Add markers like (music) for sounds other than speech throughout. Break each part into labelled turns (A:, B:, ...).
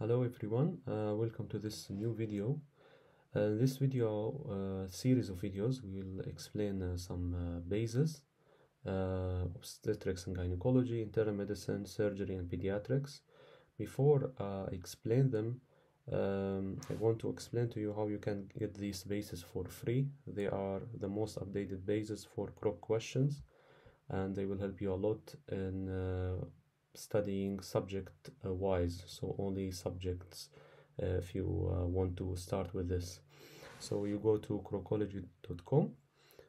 A: Hello everyone, uh, welcome to this new video. Uh, this video uh, series of videos will explain uh, some uh, bases, uh, obstetrics and gynecology, internal medicine, surgery and pediatrics. Before I explain them, um, I want to explain to you how you can get these bases for free. They are the most updated bases for Krok questions and they will help you a lot in studying subject uh, wise so only subjects uh, if you uh, want to start with this. So you go to Krokology.com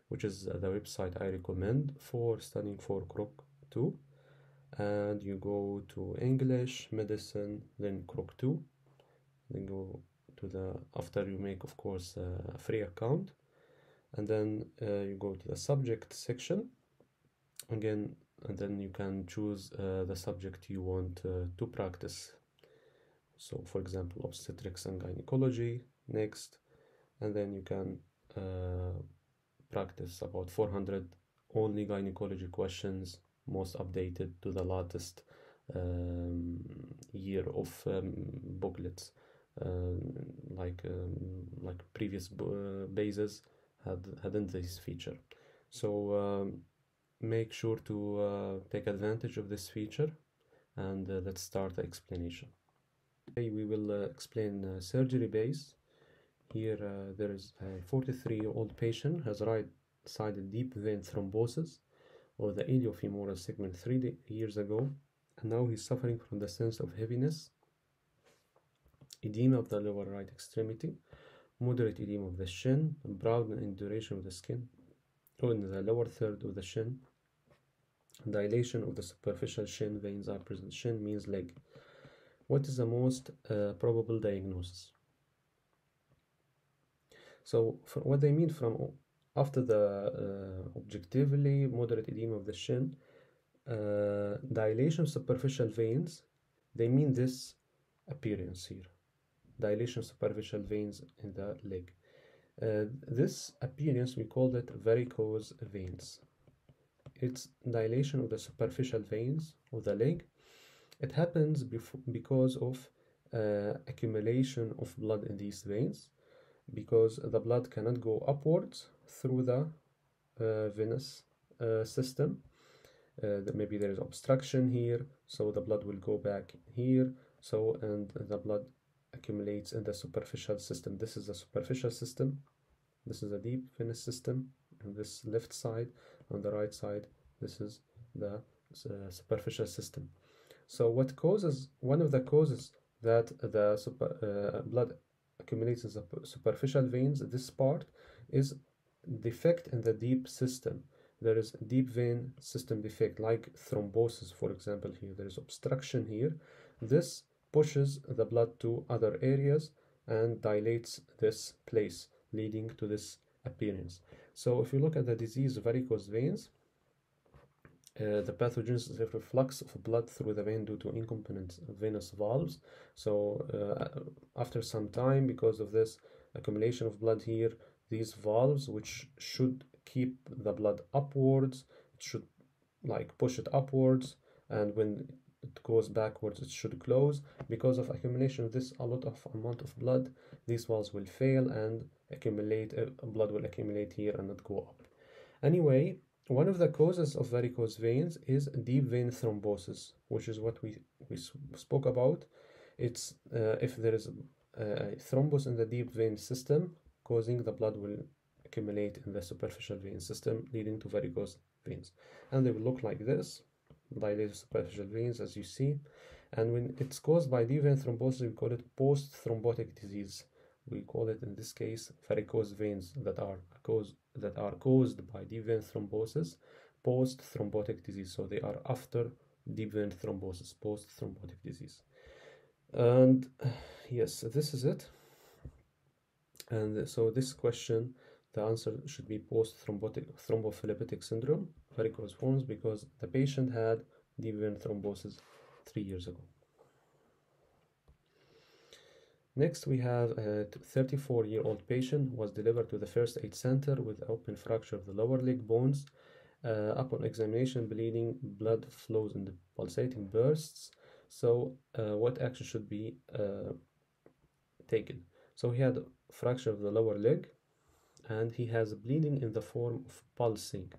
A: which is the website i recommend for studying for Krok 2 and you go to english medicine then Krok 2 then go to the after you make of course a free account and then uh, you go to the subject section. Again and then you can choose uh, the subject you want uh, to practice. So for example obstetrics and gynecology next. And then you can uh, practice about 400 only gynecology questions most updated to the latest um, year of um, booklets. Um, like um, like previous uh, bases had hadn't this feature. So um, make sure to uh, take advantage of this feature and uh, let's start the explanation. We will uh, explain uh, surgery base. Here uh, there is a 43 year old patient has right-sided deep vein thrombosis of the iliofemoral segment three years ago and now he's suffering from the sense of heaviness, edema of the lower right extremity, moderate edema of the shin, brown induration of the skin, in the lower third of the shin, dilation of the superficial shin veins are present. Shin means leg. What is the most uh, probable diagnosis? So, what they mean from after the uh, objectively moderate edema of the shin, uh, dilation of superficial veins, they mean this appearance here. Dilation of superficial veins in the leg. Uh, this appearance we call it varicose veins it's dilation of the superficial veins of the leg. It happens because of uh, accumulation of blood in these veins because the blood cannot go upwards through the uh, venous uh, system. Uh, maybe there is obstruction here, so the blood will go back here. So and the blood accumulates in the superficial system. This is the superficial system. This is a deep venous system on this left side on the right side this is the uh, superficial system. So what causes one of the causes that the super, uh, blood accumulates in the superficial veins this part is defect in the deep system. There is deep vein system defect like thrombosis for example here. There is obstruction here. This pushes the blood to other areas and dilates this place leading to this appearance so if you look at the disease varicose veins, uh, the pathogenesis a reflux of blood through the vein due to incompetent venous valves. So uh, after some time, because of this accumulation of blood here, these valves, which should keep the blood upwards, it should like push it upwards, and when it goes backwards, it should close. Because of accumulation of this a lot of amount of blood, these valves will fail and accumulate uh, blood will accumulate here and not go up. Anyway one of the causes of varicose veins is deep vein thrombosis which is what we, we spoke about. It's uh, if there is a, a thrombus in the deep vein system causing the blood will accumulate in the superficial vein system leading to varicose veins. And they will look like this dilated superficial veins as you see. And when it's caused by deep vein thrombosis we call it post-thrombotic disease we call it in this case varicose veins that are caused that are caused by deep vein thrombosis post thrombotic disease. So they are after deep vein thrombosis post thrombotic disease. And yes this is it. And so this question the answer should be post thrombotic thrombophlebitic syndrome varicose veins because the patient had deep vein thrombosis three years ago Next, we have a 34 year old patient was delivered to the first aid center with open fracture of the lower leg bones. Uh, upon examination, bleeding blood flows in the pulsating bursts. So uh, what action should be uh, taken? So he had fracture of the lower leg and he has bleeding in the form of pulsing,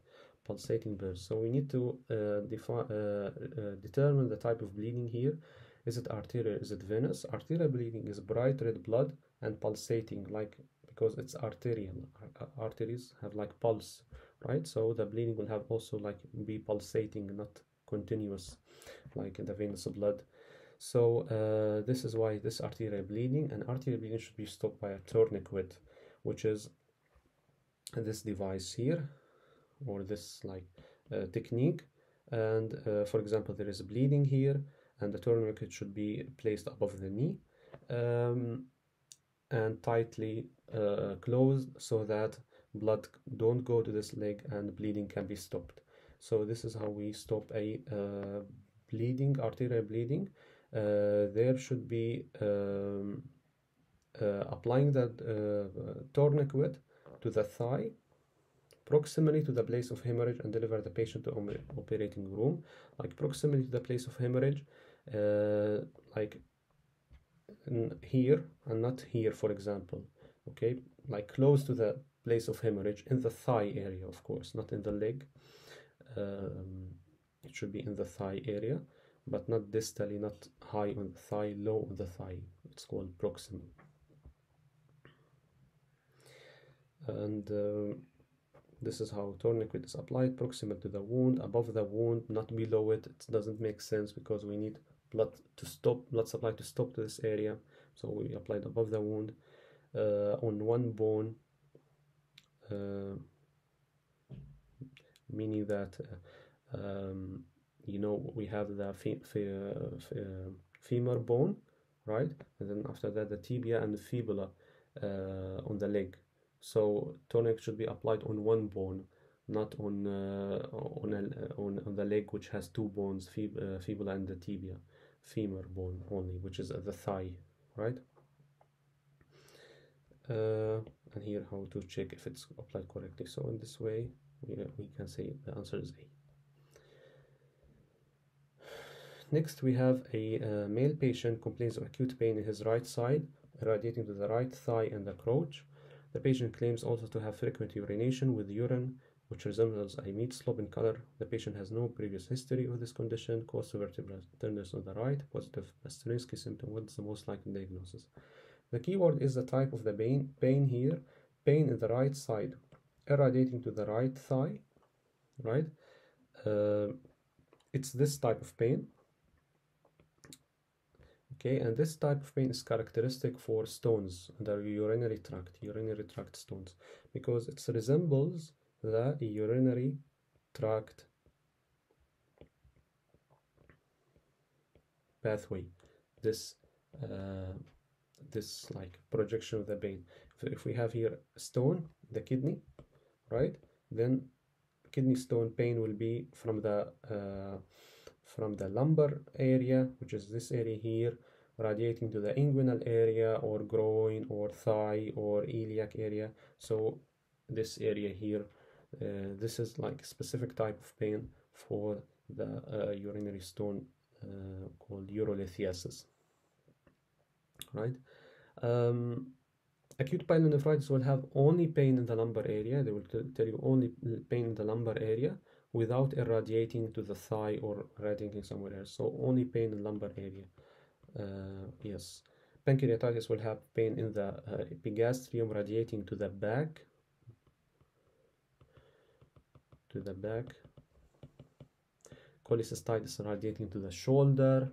A: pulsating bursts. So we need to uh, uh, uh, determine the type of bleeding here. Is it arterial? Is it venous? Arterial bleeding is bright red blood and pulsating, like because it's arterial. Arteries have like pulse, right? So the bleeding will have also like be pulsating, not continuous, like in the venous blood. So uh, this is why this arterial bleeding and arterial bleeding should be stopped by a tourniquet, which is this device here or this like uh, technique and uh, for example there is bleeding here and the tourniquet should be placed above the knee um, and tightly uh, closed so that blood don't go to this leg and bleeding can be stopped. So this is how we stop a uh, bleeding arterial bleeding. Uh, there should be um, uh, applying that tourniquet to the thigh proximally to the place of hemorrhage and deliver the patient to operating room. Like proximally to the place of hemorrhage uh, like here and not here for example okay? Like close to the place of hemorrhage in the thigh area of course not in the leg. Um, it should be in the thigh area but not distally not high on the thigh low on the thigh. It's called proximal. And uh, this is how tourniquet is applied proximal to the wound above the wound not below it. It doesn't make sense because we need blood to stop blood supply to stop to this area. So we applied above the wound uh, on one bone uh, meaning that uh, um, you know we have the fe fe uh, femur bone right? And then after that the tibia and the fibula uh, on the leg. So tourniquet should be applied on one bone not on uh, on, a, on on the leg which has two bones fib, fibula and the tibia femur bone only which is at the thigh right? Uh, and here how to check if it's applied correctly. So in this way we, we can say the answer is A. Next we have a uh, male patient complains of acute pain in his right side radiating to the right thigh and the crotch. The patient claims also to have frequent urination with urine which resembles a meat slope in color. The patient has no previous history of this condition. Costovertebral tenderness on the right, positive Pasternatsky symptom. What's the most likely diagnosis? The keyword is the type of the pain, pain here. Pain in the right side, irradiating to the right thigh, right? Uh, it's this type of pain okay and this type of pain is characteristic for stones the urinary tract urinary tract stones because it resembles the urinary tract pathway. This uh, this like projection of the vein. So if we have here stone the kidney right? Then kidney stone pain will be from the uh, from the lumbar area which is this area here radiating to the inguinal area or groin or thigh or iliac area. So this area here uh, this is like a specific type of pain for the uh, urinary stone uh, called urolithiasis right? Um, acute pyelonephritis will have only pain in the lumbar area. They will tell you only pain in the lumbar area without irradiating to the thigh or radiating somewhere else. So only pain in the lumbar area. Uh, yes. Pancreatitis will have pain in the uh, epigastrium radiating to the back to the back. Cholecystitis radiating to the shoulder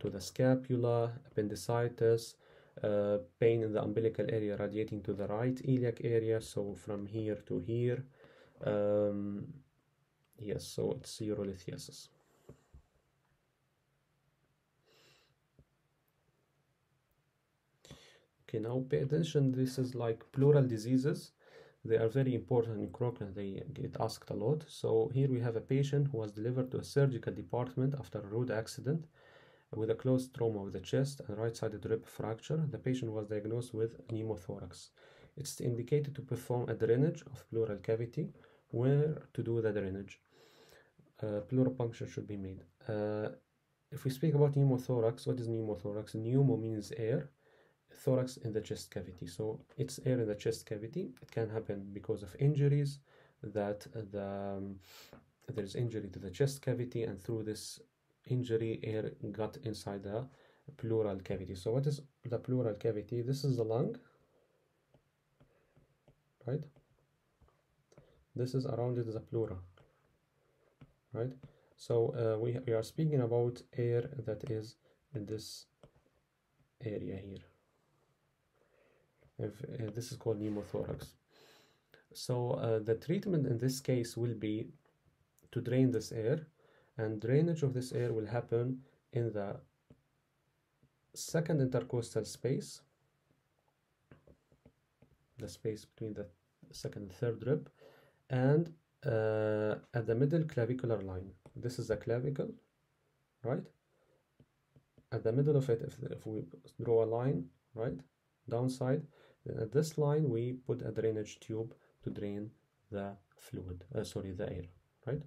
A: to the scapula appendicitis uh, pain in the umbilical area radiating to the right iliac area so from here to here. Um, yes so it's urolithiasis. Okay now pay attention. This is like pleural diseases they are very important in Cochrane they get asked a lot. So here we have a patient who was delivered to a surgical department after a road accident with a closed trauma of the chest and right-sided rib fracture. The patient was diagnosed with pneumothorax. It's indicated to perform a drainage of pleural cavity. Where to do the drainage? Uh, pleural puncture should be made. Uh, if we speak about pneumothorax, what is pneumothorax? Pneumo means air, thorax in the chest cavity. So it's air in the chest cavity. It can happen because of injuries that the um, there's injury to the chest cavity and through this injury air got inside the pleural cavity. So what is the pleural cavity? This is the lung, right? This is around it a pleura, right? So uh, we, we are speaking about air that is in this area here. If, uh, this is called pneumothorax. So uh, the treatment in this case will be to drain this air and drainage of this air will happen in the second intercostal space the space between the second and third rib and uh, at the middle clavicular line this is the clavicle right at the middle of it if, if we draw a line right downside at this line we put a drainage tube to drain the fluid uh, sorry the air right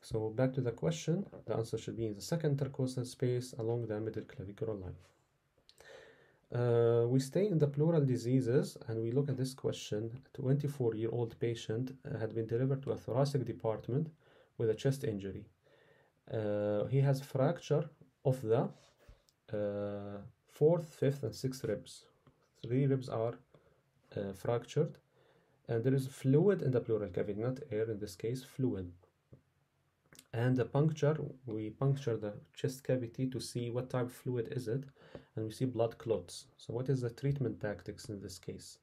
A: so back to the question, the answer should be in the second intercostal space along the middle clavicular line. Uh, we stay in the pleural diseases and we look at this question. A 24 year old patient uh, had been delivered to a thoracic department with a chest injury. Uh, he has fracture of the uh, fourth, fifth, and sixth ribs. Three ribs are uh, fractured, and there is fluid in the pleural cavity, not air in this case, fluid. And the puncture we puncture the chest cavity to see what type of fluid is it and we see blood clots. So what is the treatment tactics in this case?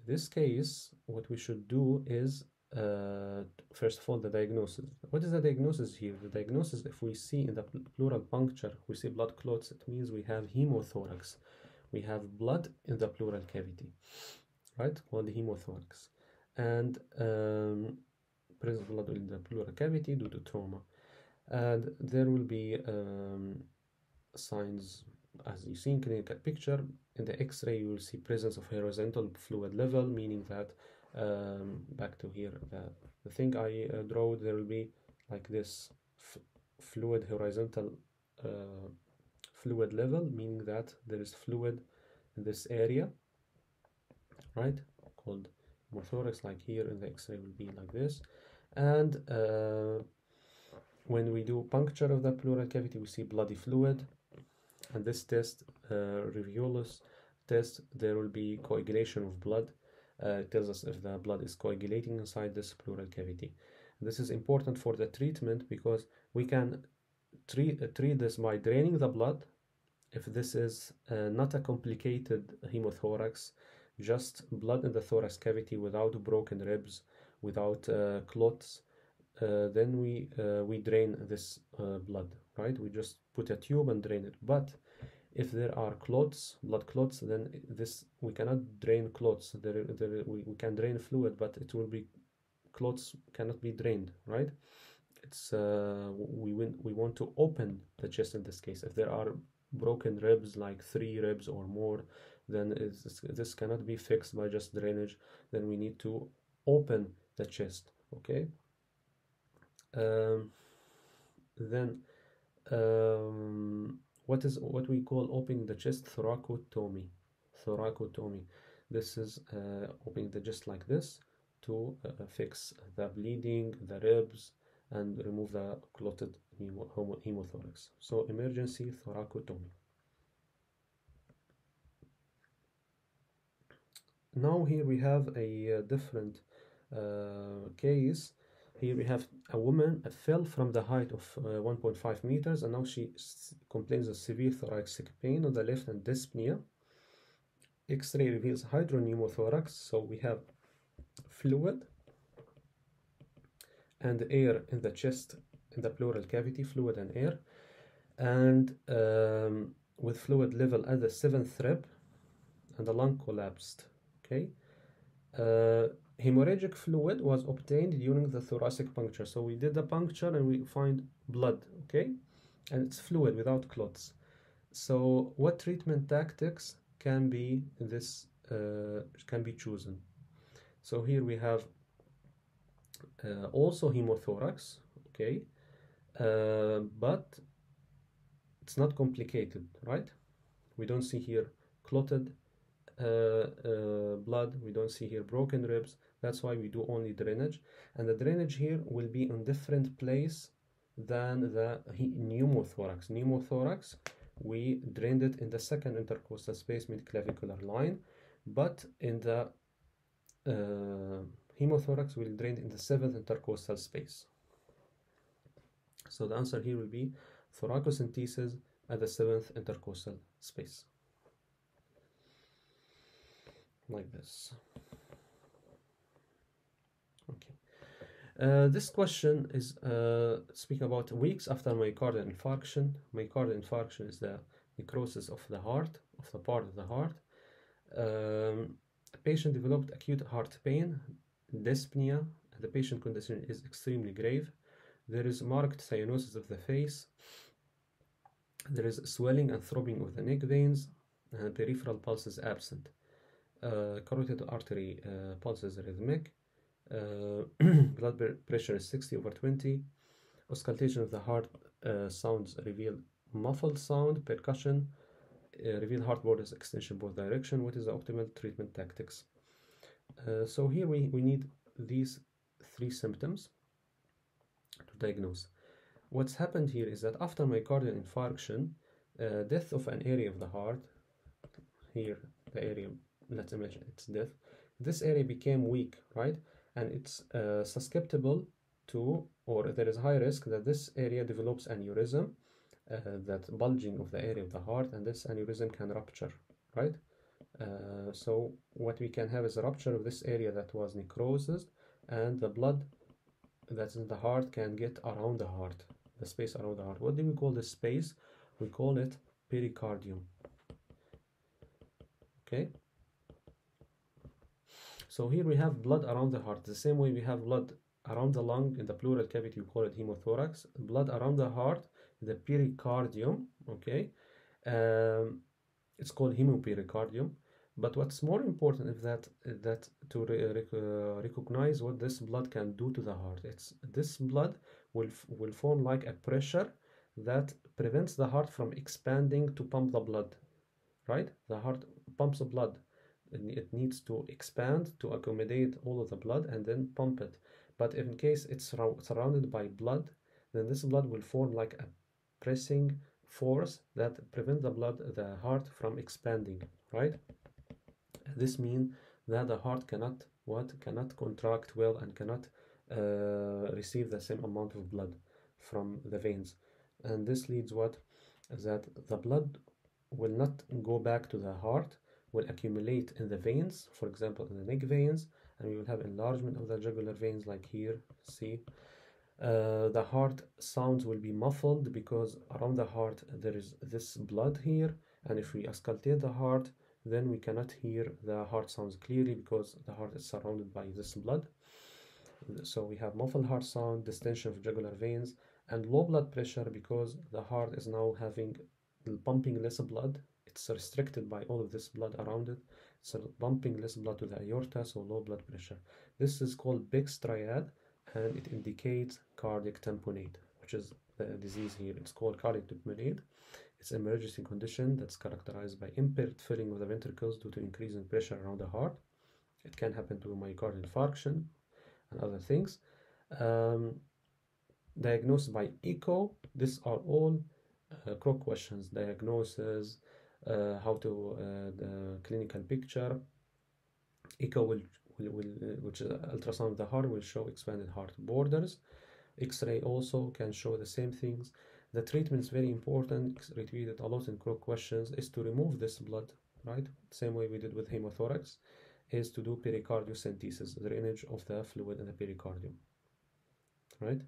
A: In this case what we should do is uh, first of all the diagnosis. What is the diagnosis here? The diagnosis if we see in the pleural puncture we see blood clots it means we have hemothorax we have blood in the pleural cavity right called hemothorax and um, presence blood in the pleural cavity due to trauma. And there will be um, signs as you see in clinical picture. In the X-ray, you will see presence of horizontal fluid level, meaning that um, back to here, the, the thing I uh, draw, there will be like this fluid horizontal uh, fluid level, meaning that there is fluid in this area, right? Called hemothorax, like here in the X-ray will be like this. And uh, when we do puncture of the pleural cavity we see bloody fluid. And this test uh, test there will be coagulation of blood. Uh, it tells us if the blood is coagulating inside this pleural cavity. This is important for the treatment because we can treat, uh, treat this by draining the blood if this is uh, not a complicated hemothorax just blood in the thorax cavity without broken ribs without uh, clots, uh, then we uh, we drain this blood, right? We just put a tube and drain it. But if there are clots, blood clots, then this we cannot drain clots. There, there we, we can drain fluid, but it will be clots cannot be drained, right? It's uh, we win, we want to open the chest in this case. If there are broken ribs, like three ribs or more, then this cannot be fixed by just drainage. Then we need to open the chest okay? Um, then um, what is what we call opening the chest? Thoracotomy. Thoracotomy. This is uh, opening the chest like this to uh, fix the bleeding the ribs and remove the clotted hemothorax. So emergency thoracotomy. Now here we have a uh, different uh, case. Here we have a woman fell from the height of uh, 1.5 meters and now she complains of severe thoracic pain on the left and dyspnea x-ray reveals hydropneumothorax so we have fluid and air in the chest in the pleural cavity fluid and air and um, with fluid level at the seventh rib and the lung collapsed okay uh, hemorrhagic fluid was obtained during the thoracic puncture. So we did the puncture and we find blood, okay? And it's fluid without clots. So what treatment tactics can be this uh, can be chosen? So here we have uh, also hemothorax, okay? Uh, but it's not complicated, right? We don't see here clotted uh, uh, blood. We don't see here broken ribs. That's why we do only drainage. And the drainage here will be in different place than the pneumothorax. Pneumothorax, we drained it in the second intercostal space mid-clavicular line, but in the uh, hemothorax will drain in the seventh intercostal space. So the answer here will be thoracocentesis at the seventh intercostal space. Like this. Okay. Uh, this question is uh, speaking about weeks after myocardial infarction. Myocardial infarction is the necrosis of the heart, of the part of the heart. Um, patient developed acute heart pain, dyspnea. The patient condition is extremely grave. There is marked cyanosis of the face. There is swelling and throbbing of the neck veins. And peripheral pulse is absent. Uh, carotid artery uh, pulse is rhythmic. Uh, (clears throat) blood pressure is 60 over 20. Auscultation of the heart uh, sounds reveal muffled sound, percussion, uh, reveal heart borders extension both direction. What is the optimal treatment tactics? Uh, so here we, we need these three symptoms to diagnose. What's happened here is that after myocardial infarction, uh, death of an area of the heart, here the area, let's imagine it's death, this area became weak, right? And it's uh, susceptible to, or there is a high risk that this area develops aneurysm, uh, that bulging of the area of the heart, and this aneurysm can rupture, right? Uh, so what we can have is a rupture of this area that was necrosis, and the blood that's in the heart can get around the heart, the space around the heart. What do we call this space? We call it pericardium. Okay. So here we have blood around the heart. The same way we have blood around the lung in the pleural cavity, we call it hemothorax. Blood around the heart, the pericardium. Okay. Um, it's called hemopericardium. But what's more important is that that to re rec uh, recognize what this blood can do to the heart. It's this blood will will form like a pressure that prevents the heart from expanding to pump the blood. Right? The heart pumps the blood. It needs to expand to accommodate all of the blood and then pump it. But in case it's surrounded by blood, then this blood will form like a pressing force that prevent the blood, the heart from expanding. Right? This means that the heart cannot what cannot contract well and cannot uh, receive the same amount of blood from the veins, and this leads what that the blood will not go back to the heart, will accumulate in the veins, for example in the neck veins, and we will have enlargement of the jugular veins like here. See. Uh, the heart sounds will be muffled because around the heart there is this blood here and if we auscultate the heart then we cannot hear the heart sounds clearly because the heart is surrounded by this blood. So we have muffled heart sound, distension of jugular veins, and low blood pressure because the heart is now having pumping less blood. It's restricted by all of this blood around it. So pumping less blood to the aorta, so low blood pressure. This is called Beck's triad, and it indicates cardiac tamponade, which is the disease here. It's called cardiac tamponade. It's an emergency condition that's characterized by impaired filling of the ventricles due to increase in pressure around the heart. It can happen to myocardial infarction and other things. Um, diagnosed by echo, these are all uh, Krok questions. Diagnosis, uh, how to, uh, the clinical picture. Echo will, will, will which is ultrasound of the heart, will show expanded heart borders. X-ray also can show the same things. The treatment is very important, repeated a lot in Krok questions, is to remove this blood, right? Same way we did with hemothorax, is to do pericardiocentesis, drainage of the fluid in the pericardium, right?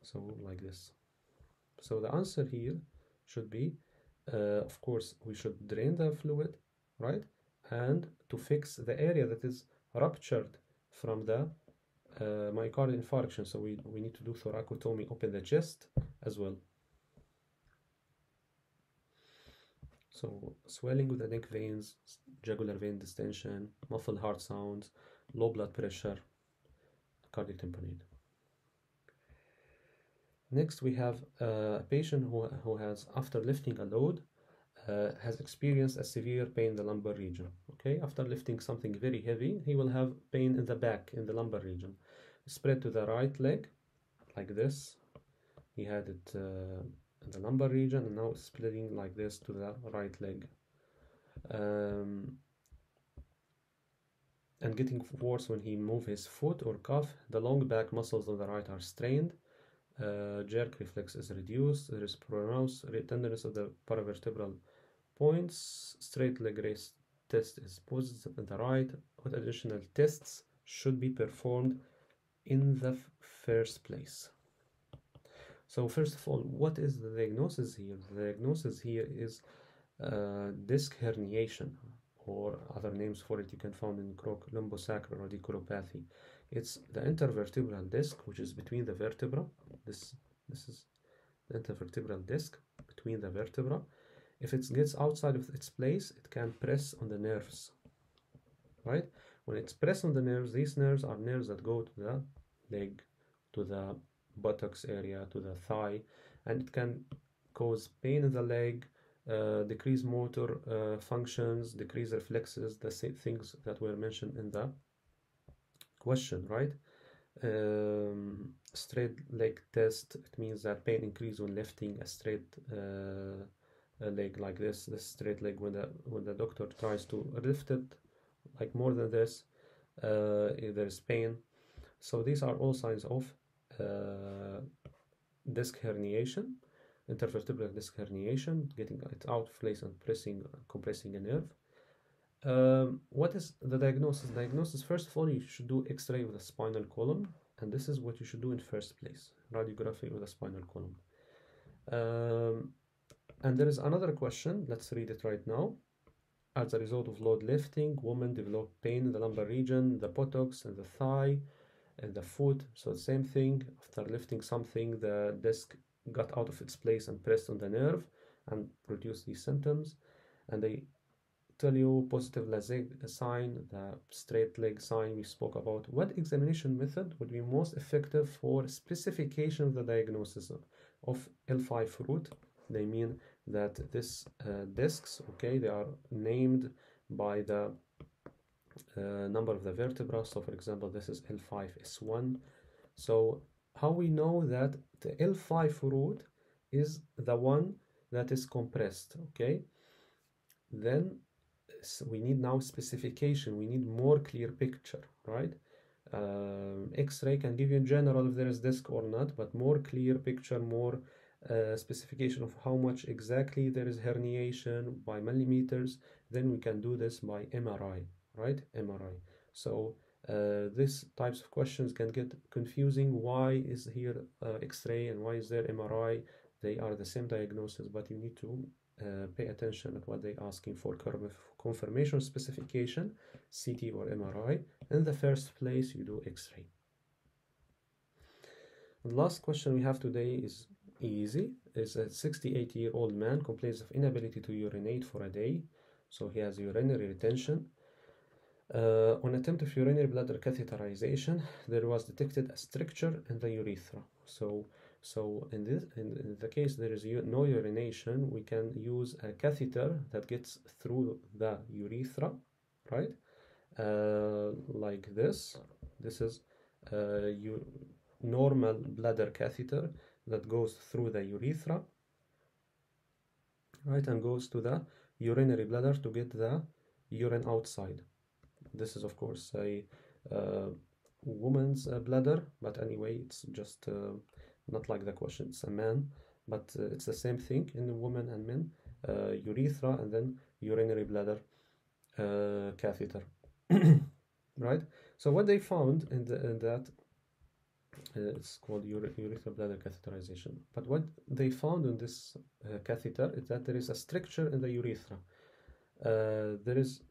A: So like this. So the answer here should be, uh, of course, we should drain the fluid, right? And to fix the area that is ruptured from the uh, myocardial infarction. So we, we need to do thoracotomy, open the chest as well. So swelling with the neck veins, jugular vein distension, muffled heart sounds, low blood pressure, cardiac tamponade. Next, we have a patient who, who has, after lifting a load, uh, has experienced a severe pain in the lumbar region. Okay, after lifting something very heavy, he will have pain in the back, in the lumbar region. Spread to the right leg, like this. He had it uh, the lumbar region, and now splitting like this to the right leg. Um, and getting worse when he move his foot or cuff. The long back muscles of the right are strained. Uh, jerk reflex is reduced. There is pronounced tenderness of the paravertebral points. Straight leg raise test is positive in the right. What additional tests should be performed in the first place? So first of all, what is the diagnosis here? The diagnosis here is uh, disc herniation or other names for it you can find in Krok lumbosacral radiculopathy. It's the intervertebral disc which is between the vertebra. This this is the intervertebral disc between the vertebra. If it gets outside of its place, it can press on the nerves. Right? When it's pressed on the nerves, these nerves are nerves that go to the leg, to the buttocks area, to the thigh, and it can cause pain in the leg, uh, decrease motor uh, functions, decrease reflexes, the same things that were mentioned in the question, right? Um, straight leg test, it means that pain increase when lifting a straight uh, a leg like this, this straight leg when the when the doctor tries to lift it like more than this, uh, there is pain. So these are all signs of disc herniation intervertebral disc herniation, getting it out of place and pressing, compressing a nerve. Um, what is the diagnosis? Diagnosis, first of all, you should do X-ray of the spinal column, and this is what you should do in first place, radiography of the spinal column. Um, and there is another question, let's read it right now. As a result of load lifting, woman developed pain in the lumbar region, the buttocks and the thigh and the foot. So same thing, after lifting something, the disc got out of its place and pressed on the nerve and produced these symptoms. And they tell you positive leg sign, the straight leg sign we spoke about. What examination method would be most effective for specification of the diagnosis of L5 root? They mean that this uh, discs, okay, they are named by the uh, number of the vertebra. So, for example, this is L5S1. So, how we know that the L5 root is the one that is compressed okay then we need now specification we need more clear picture right uh, x-ray can give you in general if there is disc or not but more clear picture more uh, specification of how much exactly there is herniation by millimeters then we can do this by MRI right? MRI so uh, these types of questions can get confusing. Why is here uh, x-ray and why is there mri they are the same diagnosis but you need to uh, pay attention at what they're asking for. Confirmation specification ct or mri in the first place you do x-ray. The last question we have today is easy. Is a 68 year old man complains of inability to urinate for a day. So he has urinary retention uh, on attempt of urinary bladder catheterization, there was detected a stricture in the urethra. So, so in this, in, in the case there is no urination, we can use a catheter that gets through the urethra, right? Uh, like this. This is a normal bladder catheter that goes through the urethra, right, and goes to the urinary bladder to get the urine outside this is of course a uh, woman's uh, bladder but anyway it's just uh, not like the question it's a man. But uh, it's the same thing in women and men uh, urethra and then urinary bladder uh, catheter. (coughs) Right? So what they found in, the, in that it's called urethral bladder catheterization. But what they found in this catheter is that there is a stricture in the urethra. There is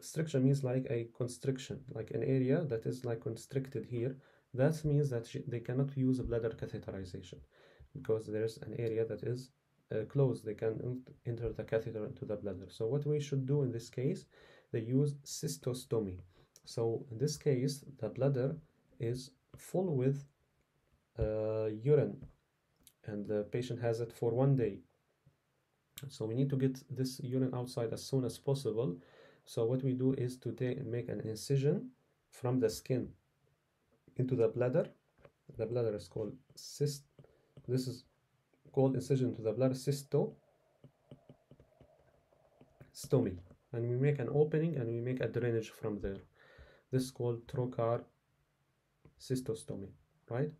A: stricture means like a constriction, like an area that is like constricted here. That means that they cannot use a bladder catheterization because there's an area that is uh, closed. They can enter the catheter into the bladder. So what we should do in this case, they use cystostomy. So in this case, the bladder is full with uh, urine and the patient has it for one day so we need to get this urine outside as soon as possible so what we do is to take make an incision from the skin into the bladder. The bladder is called cyst this is called incision to the bladder cysto stomy and we make an opening and we make a drainage from there. This is called trocar cystostomy right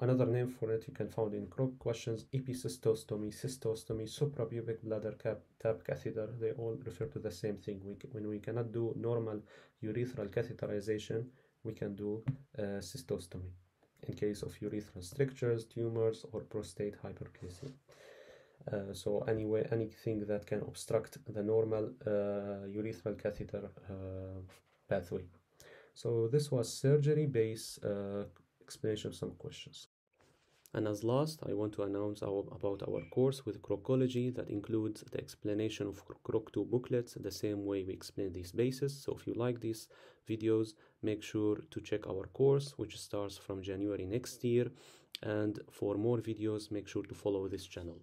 A: Another name for it you can find in Krok questions, epicystostomy, cystostomy, suprapubic bladder cap, tap catheter. They all refer to the same thing. We, when we cannot do normal urethral catheterization, we can do uh, cystostomy in case of urethral strictures, tumors, or prostate hyperplasia. Uh, so anyway, anything that can obstruct the normal uh, urethral catheter uh, pathway. So this was surgery-based uh, explanation of some questions. And as last, I want to announce our, about our course with Krokology that includes the explanation of Krok2 booklets the same way we explain these bases. So if you like these videos, make sure to check our course, which starts from January next year. And for more videos, make sure to follow this channel.